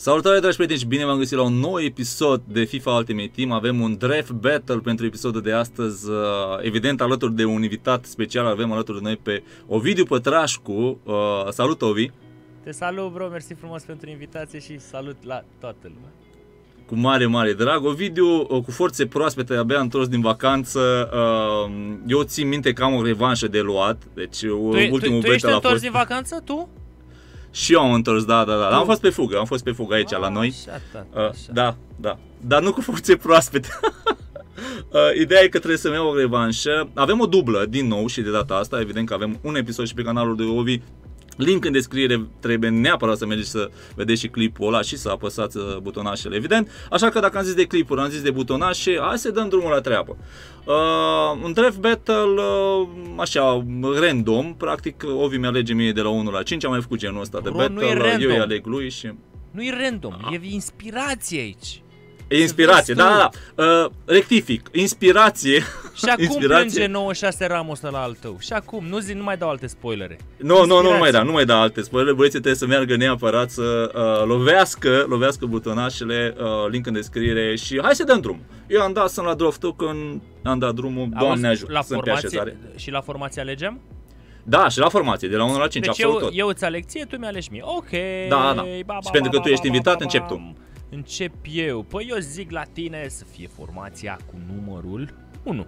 Salutare dragi prieteni și bine v-am găsit la un nou episod de FIFA Ultimate Team. Avem un draft battle pentru episodul de astăzi. Uh, evident alături de un invitat special avem alături de noi pe Ovidiu Pătrașcu. Uh, salut Ovi! Te salut bro, mersi frumos pentru invitație și salut la toată lumea. Cu mare, mare drag. Ovidiu, uh, cu forțe proaspete, abia întors din vacanță. Eu țin minte că am o revanșă de luat. Deci tu, ultimul tu, tu ești a întors fost... din vacanță, tu? Și eu am întors, da, da, da. Am fost pe fugă, am fost pe fugă aici Ah, la noi. Așa, tata, Uh, așa. da, da. Dar nu cu forțe proaspete. uh, ideea e că trebuie să-mi iau o revanșă. Avem o dublă, din nou, și de data asta. Evident că avem un episod și pe canalul de Ovi. Link în descriere, trebuie neapărat să mergeți să vedeți și clipul ăla și să apăsați uh, butonașele, evident. Așa că dacă am zis de clipuri, am zis de butonașe, hai să dăm drumul la treabă. Uh, un draft battle, uh, așa, random, practic Ovi mi-alege mie de la 1 la 5, am mai făcut genul ăsta de Bro, nu e battle, random. eu îi aleg lui și... Nu e random, e inspirație aici. E inspirație, vezi da, tu. da, da. Uh, rectific, inspirație. Și acum Inspirație. plânge 96 Ramos la al tău. Și acum, nu zi, nu mai dau alte spoilere. Nu, nu, nu, nu mai Inspirație. da, nu mai da alte spoiler. Băieții trebuie să meargă neapărat să uh, lovească, lovească butonașele, uh, link în descriere și hai să dăm drum. Eu am dat, sunt la draft când am dat drumul, Doamne Auzi, ajută, la sunt pe formație, așezare. și la formație alegem? Da, și la formație, de la 1 la 5, Deci absolut eu, tot. eu îți aleg ție, tu mi-alegi mie. Ok. Da, da. Ba, Și pentru că tu ești invitat, ba, încep ba. tu. Încep eu. Păi eu zic la tine să fie formația cu numărul 1.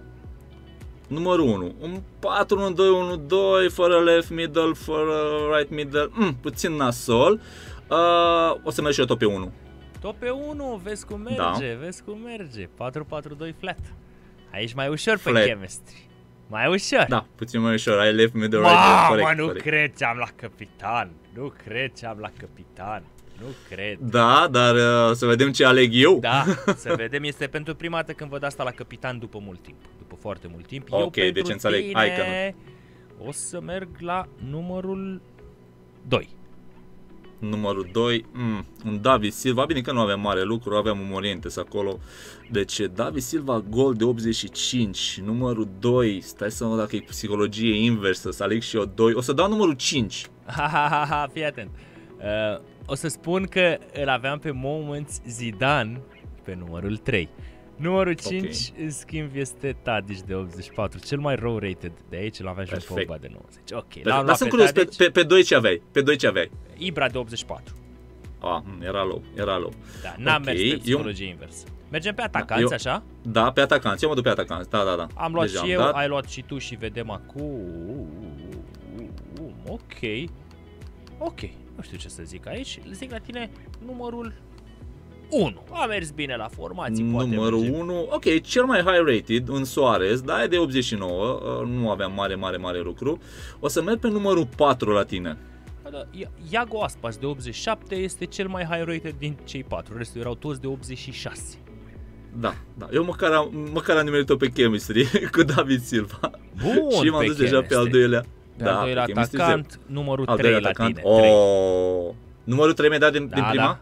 Numărul 1, un 4, 1, 2, 1, 2, fără left middle, fără right middle, mm, puțin nasol. Uh, o să merg și eu tot pe 1. Tot pe 1, vezi cum merge, Da. vezi cum merge. 4-4-2 flat. Aici mai ușor pe Flat. chemistry. Mai ușor. Da, puțin mai ușor, ai left middle, right middle, Mamă, corect, nu corect. cred ce am la capitan. Nu cred ce am la capitan. Nu cred. Da, dar uh, să vedem ce aleg eu. Da, să vedem, este pentru prima dată când văd asta la capitan după mult timp. După foarte mult timp. Eu Ok, pentru deci înțeleg. Tine Hai că O să merg la numărul 2. Numărul 2, mm, un David Silva, bine că nu aveam mare lucru, aveam un Morientes acolo. Deci David Silva gol de 85, numărul 2, stai să mă dacă e psihologie inversă, să aleg și eu 2, o să dau numărul 5. Ha, ha, ha, ha, fii atent. Uh, o să spun că îl aveam pe Moments Zidane pe numărul 3. Numărul 5, Ok. în schimb, este Tadic de 84, cel mai rău rated de aici, îl aveam și pe Perfect. Pogba de 90. Ok, l-am Dar, dar luat sunt pe curios, pe, Tadic, pe, pe 2 ce aveai? Pe 2 ce aveai? Ibra de 84. Ah, mm, era low, era low. Da, n-am Ok, mers pe eu- psihologie inversă. Mergem pe atacanți, eu- așa? Da, pe atacanți, eu mă duc pe atacanți, da, da, da. Am luat Deja și am eu, dat. ai luat și tu și vedem acum. Ok. Ok. Nu știu ce să zic aici. Zic la tine numărul 1. A mers bine la formații, poate Numărul merge. 1, ok, cel mai high rated, în Soares, da, e de 89, uh, nu aveam mare, mare, mare lucru. O să merg pe numărul 4 la tine. Bă, da, Ia- Iago Aspas de 87 este cel mai high rated din cei patru. Restul erau toți de 86. Da, da. Eu măcar am, măcar am nimerit-o pe chemistry cu David Silva. Bun, și m-am pe dus deja pe al chemistry. doilea. Pe al doilea pe chemistry atacant, numărul zero. Al 3 doilea la atacant. tine. trei. Oh. Numărul 3 mi-a dat din, Da, din prima? da.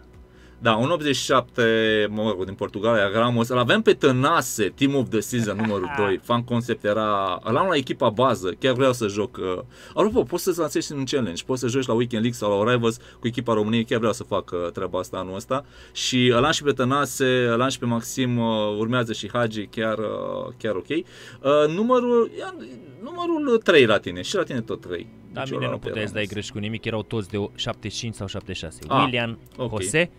Da, un 87, mă rog, din Portugalia, Ramos. Îl aveam pe Tănase, Team of the Season, numărul 2. Fan concept era... Îl am la echipa bază, chiar vreau să joc... Uh... Apropo, poți să-ți lansezi un challenge, poți să joci la Weekend League sau la Rivals cu echipa României, chiar vreau să fac uh, treaba asta anul ăsta. Și îl am și pe Tănase, îl am și pe Maxim, uh, urmează și Hagi, chiar, uh, chiar ok. Uh, numărul, ia, numărul 3 la tine, și la tine tot 3. Da, Deci mine eu nu l-am pe puteai să dai Ramos. greș cu nimic, erau toți de 75 sau 76. Ah, William ok. Jose,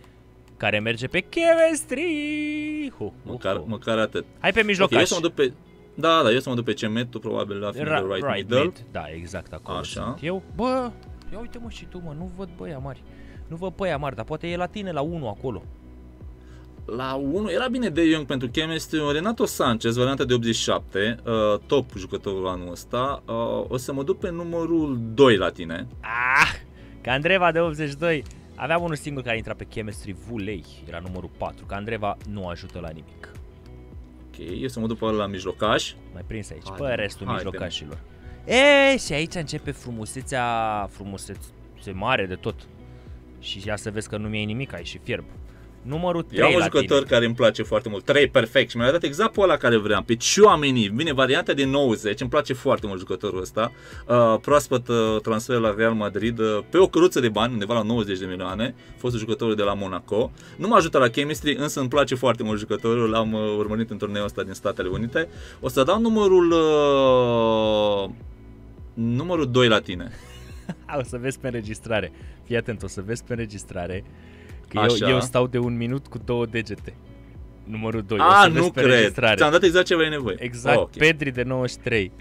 care merge pe chemistry. Hu, hu, Măcar, hu. măcar atât. Hai pe Ok, eu mijlocaș. să mă duc pe... Da, da, eu să mă duc pe cementul, probabil la final Ra- de right, right middle. mid. Da, exact acolo Așa. sunt eu. Bă, ia uite mă și tu mă, nu văd băia mari. Nu văd băia mari, dar poate e la tine la 1 acolo. La 1 era bine de Young pentru chemistry, un Renato Sanchez, varianta de 87, uh, top jucătorul anul ăsta. Uh, o să mă duc pe numărul 2 la tine. Ah, Candreva de 82. Aveam unul singur care intra pe chemistry, Vulei, era numărul 4. Candreva nu ajută la nimic. Ok, eu să mă duc pe ăla la mijlocaș. Mai prins aici, Haide, pe restul haide, mijlocașilor. E, și aici începe frumusețea, frumusețe mare de tot. Și ia să vezi că nu mi-ai nimic, ai și fierb. Numărul 3 Eu am un la jucător tine. care îmi place foarte mult. 3 perfect și mi-a dat exact pe ăla care vreau. Pe Chouameni. Bine, varianta de 90. Îmi place foarte mult jucătorul ăsta. Uh, proaspăt uh, transfer la Real Madrid uh, pe o căruță de bani, undeva la 90 de milioane. Fost jucătorul de la Monaco. Nu mă ajută la chemistry, însă îmi place foarte mult jucătorul. L-am uh, urmărit în turneul ăsta din Statele Unite. O să dau numărul uh, numărul 2 la tine. O să vezi pe înregistrare. Fii atent, o să vezi pe înregistrare că eu, Așa. eu stau de un minut cu două degete. Numărul 2. o A, să vezi nu pe cred. înregistrare. Ți-am dat exact ce aveai nevoie. Exact, Oh, oh, ok. Pedri de 93,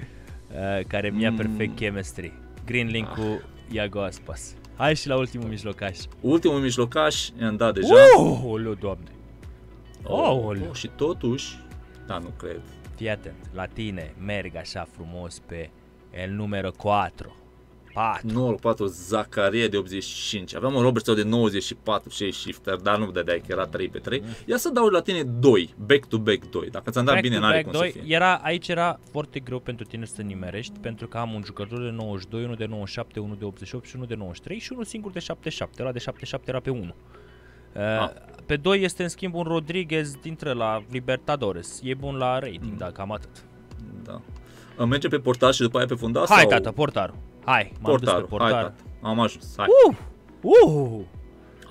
uh, care mi-a Mm. perfect chemistry. Green link Ah. cu Iago Aspas. Hai și la ultimul mijlocaș. Ultimul mijlocaș i-am dat deja. Uh, oleu, doamne. Oh, oh, și totuși, da, nu cred. Fii atent, la tine merg așa frumos pe el numărul 4. 4. Numărul 4, Zacarie de 85. Aveam un Robertson de 94 și shifter, dar nu dădeai că era 3 pe 3. Ia să dau la tine 2, back to back 2. Dacă ți-am dat Back bine, to n-are back cum doi. să fie. Era, aici era foarte greu pentru tine să nimerești, pentru că am un jucător de 92, unul de 97, unul de 88 și unul de 93 și unul singur de 77. Ăla de 77 era pe 1. Uh, Ah. Pe 2 este în schimb un Rodriguez dintre la Libertadores. E bun la rating, Mm. da, cam atât. Da. Îmi Merge pe portar și după aia pe fundal? Hai, sau... tata, portarul. Hai, m-am dus pe Portarul, hai, portar. tata. Am ajuns, hai. Uh! Uh!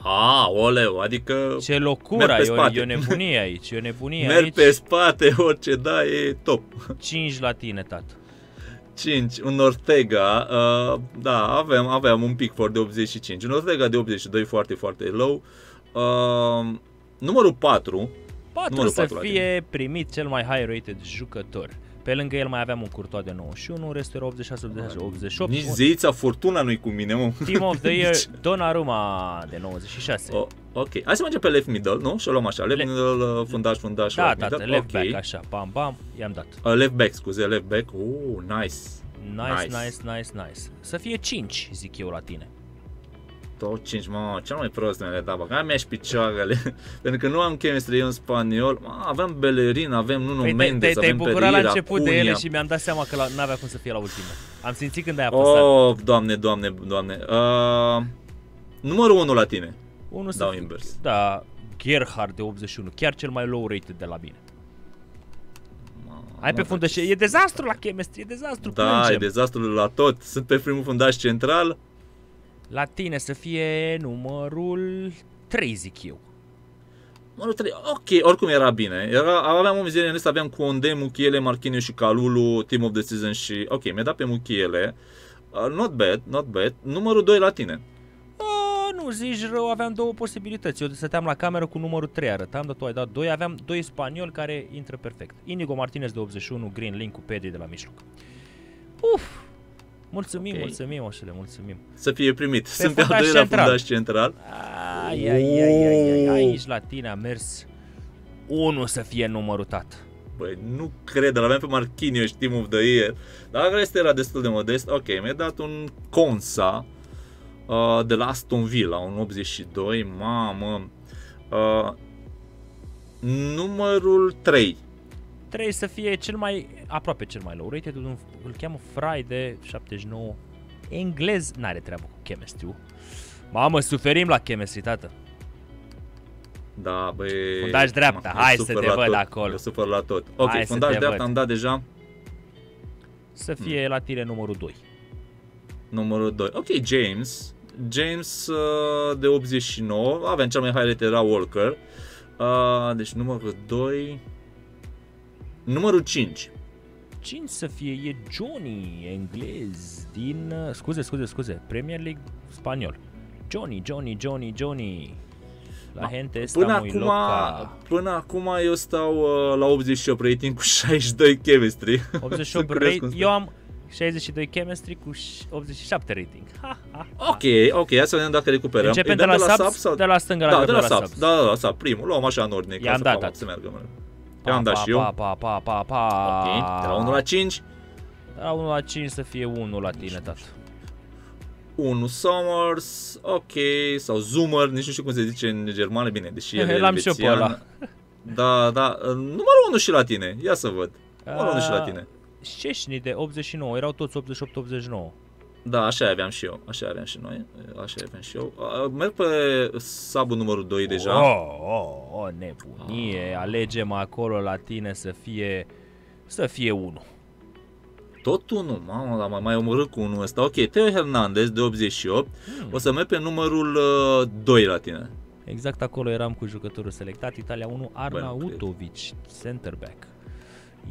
A, oleu, adică Ce Merg locura, pe e o, spate. e o nebunie aici, e o nebunie merg aici. pe spate, orice da, e top. 5 la tine, tată. 5, un Ortega, uh, da, aveam, aveam un pic for de 85. Un Ortega de 82, foarte, foarte low. Uh, numărul 4, 4 Numărul să patru la fie primit cel mai high rated jucător. Pe lângă el mai aveam un Courtois de 91, restul era 86, 86, 88. nici un zeița fortuna nu-i cu mine, mă. Team of the Year, Nici- Donnarumma de 96. Oh, ok, hai să mergem pe left middle, nu? Și o luăm așa, left Le- middle, uh, fundaș, fundaș, da, left tată, middle. left ok. back, așa, bam, bam, i-am dat. Uh, left back, scuze, left back. Oh, nice. Nice, Nice. nice, nice, nice. Să fie 5, zic eu la tine. Tot 5, mă, cel mai prost mi-a dat, bă, că mi-aș picioarele, pentru că nu am chemistry eu în spaniol, mă, aveam Bellerin, avem Nuno Păi te, Mendes, te, te-ai avem bucurat la Pereira, început de Cunha. ele și mi-am dat seama că la, n-avea cum să fie la ultimul. Am simțit când ai apăsat. Oh, doamne, doamne, doamne. Uh, numărul 1 la tine. Unul să Dau fie- invers. Da, Gerhard de 81, chiar cel mai low rated de la mine. Hai pe Mă, fundă și e dezastru la chemistry, e dezastru, Da, plângem. e dezastru la tot. Sunt pe primul fundaș central. La tine să fie numărul 3, zic eu. Numărul 3, ok, oricum era bine. Era, aveam o mizerie în ăsta, aveam Conde, Muchiele, Marquinhos și Calulu, Team of the Season și... Ok, mi-a dat pe Muchiele. Uh, not bad, not bad. Numărul 2 la tine. A, nu zici rău, aveam două posibilități. Eu stăteam la cameră cu numărul 3, arătam, dar tu ai dat 2. Aveam doi spanioli care intră perfect. Inigo Martinez de 81, Green Link cu Pedri de la mijloc. Uf! Mulțumim, Ok. mulțumim, oșule, mulțumim. Să fie primit. Sunt pe al fundaș doilea central. fundaș central. Ai, ai, ai, ai, ai, aici la tine a mers 1 să fie numărul tat. Băi, nu cred, îl aveam pe Marquinhos, Team of the Year. Dar restul era destul de modest. Ok, mi-a dat un Consa uh, de la Aston Villa, un 82. Mamă. Uh, numărul 3. Trebuie să fie cel mai, aproape cel mai low rated, un, îl cheamă Fry de 79. Englez, n-are treabă cu chemistry Mamă, suferim la chemistry, tată. Da, băi... Fundaș dreapta, eu hai să supăr te la văd tot, acolo. Eu supăr la tot. Ok, Hai să fundaș te dreapta văd. am dat deja Să fie la tine numărul 2. numărul 2. Ok, James. James uh, de 89. Avem cel mai high rate era Walker. Uh, deci numărul 2. Numărul 5. 5 să fie e Johnny, englez, din, uh, scuze, scuze, scuze, Premier League spaniol. Johnny, Johnny, Johnny, Johnny. La Ma, gente esta Până muy acum, loca. până acum eu stau uh, la 88 rating cu 62 chemistry. 88 Sunt curios cum rate, stă. eu am 62 chemistry cu ș- 87 rating. Ha, ha, ha. Ok, ok, hai să vedem dacă recuperăm. Începem Îi de dăm la, subs, sau... de la stânga da, la de dreapta la la subs. Da, da, la subs. Primul, luăm așa în ordine. ca I-am să dat, pa- dat. Să meargă, mă. Pa, I-am dat pa, și eu. Pa, pa, pa, pa, pa. Ok, de la 1 la 5. De la 1 la 5 să fie 1 la tine, tată. 1 Summers, ok, sau Zoomer, nici nu știu cum se zice în germană, bine, deși el e L-am și eu pe elvețian. ăla. Da, da, numărul 1 și la tine, ia să văd. Numărul 1 și la Ah, tine. Șeșni de 89, erau toți 88-89. Da, așa aveam și eu. Așa aveam și noi. Așa aveam și eu. Uh, Merg pe sabul numărul 2 deja. Oh, oh, oh, nebunie. Alegem acolo la tine să fie să fie 1. Tot unul, mamă, l-am mai, mai omorât cu unul ăsta. Ok, Teo Hernandez de 88. Hmm. O să merg pe numărul uh, 2 la tine. Exact acolo eram cu jucătorul selectat, Italia 1, Bă, Arnautovic, center back.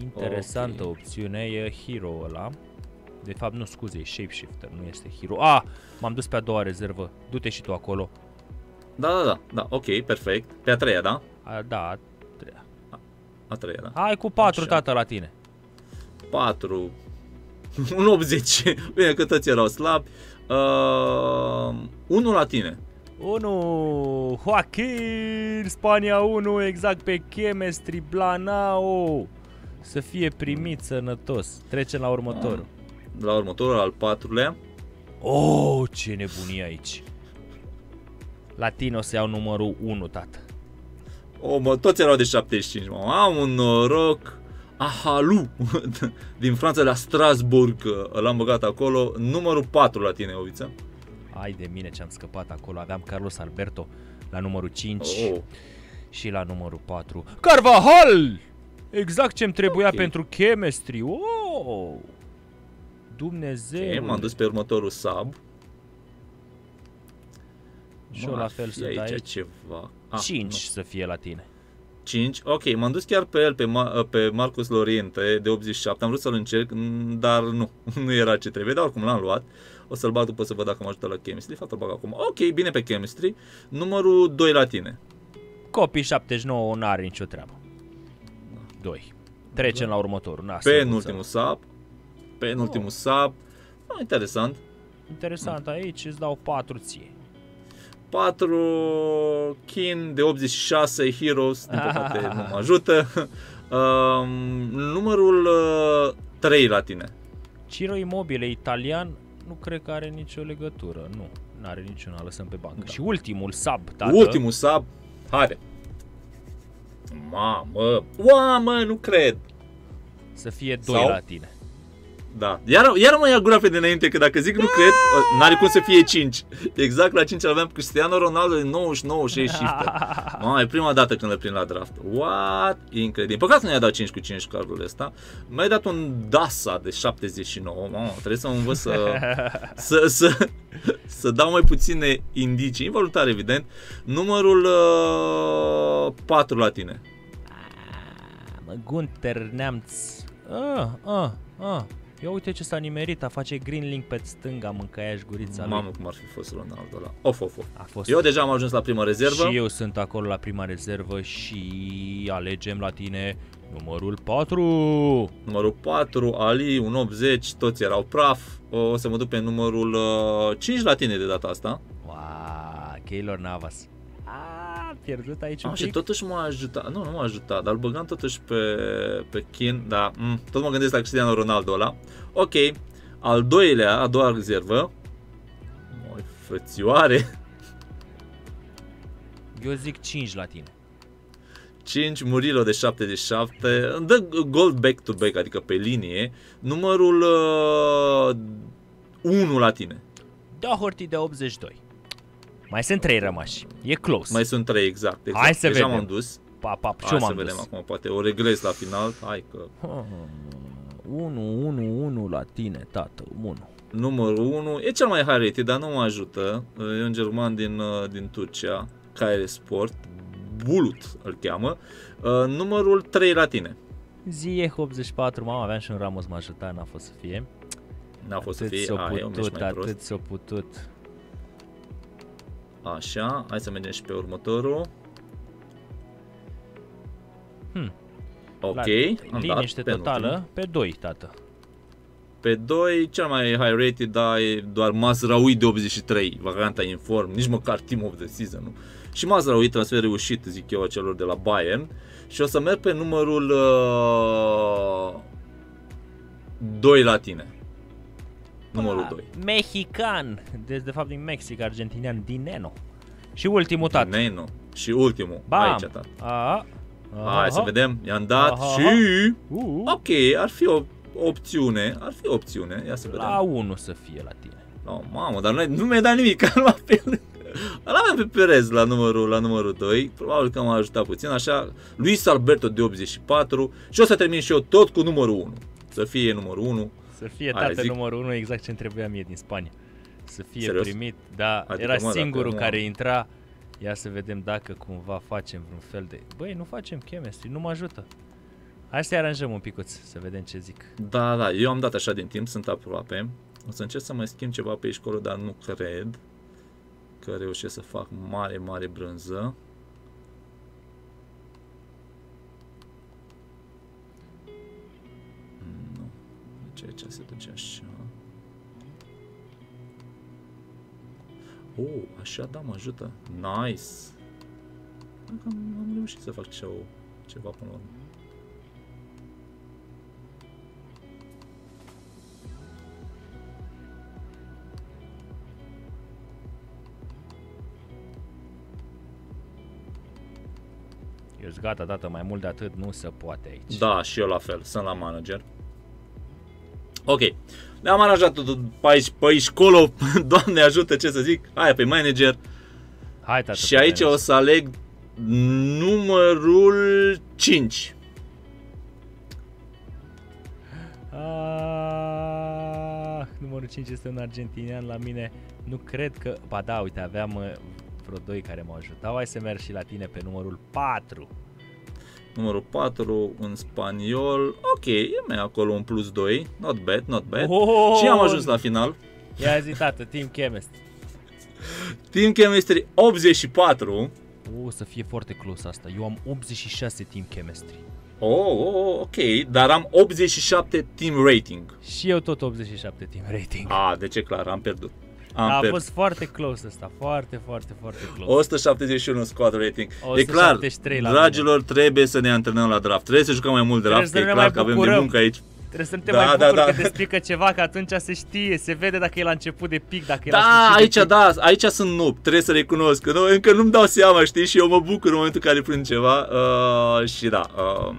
Interesantă Ok. opțiune, e hero ăla. De fapt, nu, scuze, e shapeshifter, nu este hero. Ah, m-am dus pe a doua rezervă. Du-te și tu acolo. Da, da, da, da, ok, perfect. Pe a treia, da? A, da, a treia. A treia, da. Hai cu 4, Așa. tată, la tine. 4, un 80, bine că toți erau slabi. Uh, 1 la tine. 1, Joaquin, Spania 1, exact pe chemistry, Blanao. Să fie primit sănătos. Trecem la următorul. La următorul, al patrulea. Oh, ce nebunie aici. La tine o să iau numărul 1, tată. O, mă, toți erau de 75, mă. Am un noroc. Ahalu din Franța la Strasburg, l-am băgat acolo. Numărul 4 la tine, Oviță. Ai de mine ce am scăpat acolo. Aveam Carlos Alberto la numărul 5 Oh, și la numărul 4. Carvajal! Exact ce-mi trebuia Ok. pentru chemistry. Oh! Dumnezeu! ok, m-am dus pe următorul sub. Și eu Mă, la ar fel fi sunt aici aici. ceva. 5 să fie la tine. 5. Ok, m-am dus chiar pe el, pe, Ma- pe Marcus Loriente de 87. Am vrut să-l încerc, m, dar nu, nu era ce trebuie, dar oricum l-am luat. O să-l bag după să văd dacă mă ajută la chemistry. De fapt, îl bag acum. Ok, bine pe chemistry. Numărul 2 la tine. Copii 79 n-are nicio treabă. 2. Trecem la următorul. Na, Pe să în ultimul sub. Pe în ultimul sub. Ah, interesant. Interesant aici, îți dau 4 ție. 4 Kin de 86 Heroes, din păcate nu mă ajută. Um, numărul uh, 3 la tine. Ciro Immobile italian nu cred că are nicio legătură. Nu, nu are niciuna, lăsăm pe bancă. Da. Și ultimul sub, tată. Ultimul sub. Haide. Mamă. Mamă, nu cred. Să fie 2 Sau? la tine. Da. Iar, iar mă ia gura pe dinainte, că dacă zic nu cred, uh, n-are cum să fie 5. Exact la 5 aveam Cristiano Ronaldo de 99 și shifter. Mamă, e prima dată când le prind la draft. What? E incredibil. Păcat că nu i-a dat 5 cu 5 cardul ăsta. Mi-ai dat un Dasa de 79. Mamă, trebuie să mă învăț să, să, să, să dau mai puține indicii, involuntare evident. Numărul uh, 4 la tine. Mă, Gunter Neamț. Ah, ah, ah. Ia uite ce s-a nimerit, a face green link pe stânga, mâncăiaș gurița lui. Mamă, cum ar fi fost Ronaldo ăla. Of, of, of. A fost Eu deja am ajuns la prima rezervă. Și eu sunt acolo la prima rezervă și alegem la tine numărul 4. Numărul 4, Ali, un 80, toți erau praf. O, o să mă duc pe numărul uh, 5 la tine de data asta. Wow, Keylor Navas. A, pierdut aici un Ah, și pic. totuși m-a ajutat. Nu, nu m-a ajutat, dar îl băgam totuși pe, pe Kin. Da, mm, tot mă gândesc la Cristiano Ronaldo ăla. Ok, al doilea, a doua rezervă. Măi, frățioare. Eu zic 5 la tine. 5, Murilo de 77. Îmi dă gold back to back, adică pe linie. Numărul uh, 1 la tine. Doherty de 82. Mai sunt 3 rămași. E close. Mai sunt 3 exact. exact. Hai să Deja vedem. m-am dus. Pa, pa, și Hai eu să m-am vedem dus. acum, poate o reglez la final. Hai că 1, 1, 1 la tine, tată, 1. numărul 1 e cel mai high rated, dar nu mă ajută. E un german din, uh, din Turcia, care Sport, Bulut îl cheamă. Uh, Numărul 3 la tine. Ziyech 84, mama, aveam și un Ramos mă ajuta, n-a fost să fie. N-a fost atât să fie, s-a a, eu mergi putut, mai prost. atât s-a putut. Așa, hai să mergem și pe următorul. Hmm. Ok, La am liniște dat totală, penultimul. pe 2, tată. Pe 2, cel mai high rated, dar e doar Mazraoui de 83, varianta inform, nici măcar team of the season, nu? Și Mazraoui transfer reușit, zic eu, a celor de la Bayern. Și o să merg pe numărul uh, 2 la tine. Numărul Pa, 2. Mexican, deci de fapt din Mexic, argentinian, Dineno. Și ultimul, tată. Neno. Și ultimul, Bam. aici, tata. A, Hai să vedem, i-am dat Aha. și... Uh, Ok, ar fi o opțiune, ar fi o opțiune, ia să vedem. la 1 să fie la tine. Oh, mamă, dar nu, nu mi-ai dat nimic, nu pe Îl avem pe Perez la numărul, la numărul 2, probabil că m-a ajutat puțin, așa, Luis Alberto de 84 și o să termin și eu tot cu numărul 1. Să fie numărul 1. Să fie tată numărul 1 exact ce trebuia mie din Spania. Să fie Serios? primit, da, adică, era mă, singurul care intra. Ia să vedem dacă cumva facem vreun fel de... Băi, nu facem chemistry, nu mă ajută. Hai să aranjăm un picuț, să vedem ce zic. Da, da, eu am dat așa din timp, sunt aproape. O să încerc să mai schimb ceva pe aici dar nu cred că reușesc să fac mare, mare brânză. Deci aici se duce așa. Oh, așa da, mă ajută. Nice. Am, am reușit să fac ceva, ceva până la urmă. Eu sunt gata, dată mai mult de atât nu se poate aici. Da, și eu la fel, sunt la manager. Ok, ne-am aranjat tot pe aici, pe aici, școlo, doamne ajută ce să zic, hai pe manager. Hai, tată, și aici o să aleg numărul 5. Ah, numărul 5 este un argentinian la mine. Nu cred că... Ba da, uite, aveam uh, vreo doi care m-au ajutat. Hai să merg și la tine pe numărul 4. Numărul 4 în spaniol. Ok, e mai acolo un plus 2. Not bad, not bad. Oh! Și am ajuns la final. Ia zi, tată, Team Chemistry. Team Chemistry 84. O, să fie foarte close asta. Eu am 86 Team Chemistry. Oh, oh, oh, ok, dar am 87 team rating. Și eu tot 87 team rating. Ah, de ce clar, am pierdut. Am a fost foarte close ăsta, foarte, foarte, foarte close. 171 squad rating. E clar, dragilor, mine. trebuie să ne antrenăm la draft. Trebuie să jucăm mai mult draft, e clar că avem de muncă aici. Trebuie să nu te da, mai da, da. că te explică ceva, că atunci se știe, se vede dacă e la început de pic, dacă e da, la aici, de pic. da, aici sunt noob, trebuie să recunosc, că nu, încă nu-mi dau seama, știi, și eu mă bucur în momentul în care prind ceva uh, și da, uh,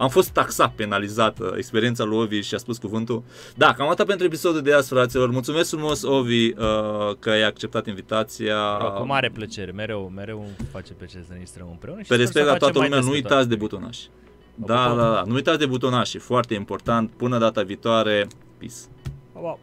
am fost taxat, penalizat, uh, experiența lui Ovi și a spus cuvântul. Da, cam atât pentru episodul de azi, fraților. Mulțumesc frumos, Ovi, uh, că ai acceptat invitația. Cu mare plăcere, mereu, mereu face pe ce să ne străm împreună. Și pe respect la toată lumea, nu uitați de butonaș. Da, da, da, nu uitați de butonaș, e foarte important. Până data viitoare, peace. Wow.